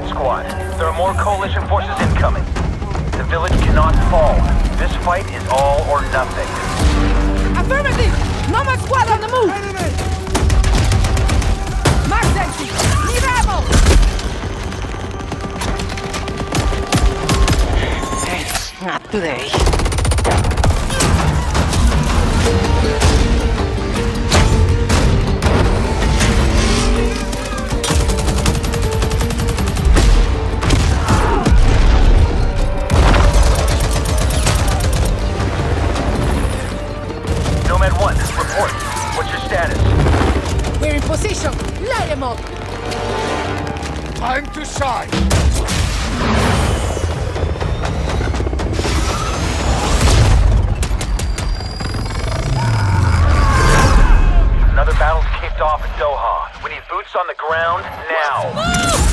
Red Squad. There are more Coalition forces incoming. The village cannot fall. This fight is all or nothing. Affirmative! Nomad Squad on the move! Enemy! Marked entry! Leave ammo! That's not today. Position! Light them up! Time to shine! Another battle's kicked off at Doha. We need boots on the ground now.